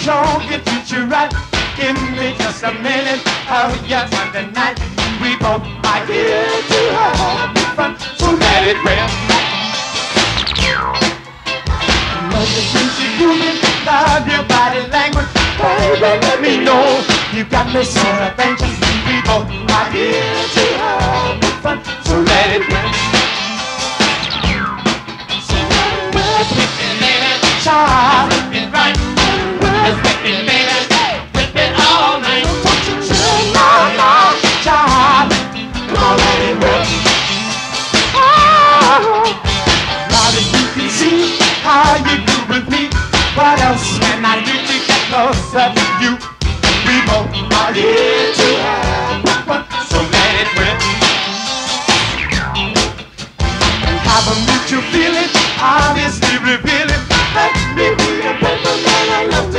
Show your treat right. Give me just a minute, hurry up on the night. We both are here to have fun, so let it whip. Mother thinks you're human, love your body language. Baby, let me know you got me so adventurous. We both are here to have fun. To get you? We both are here to have fun, so let it whip. Have a mutual feeling, obviously revealing. Let me be a paper man, I love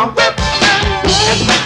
Come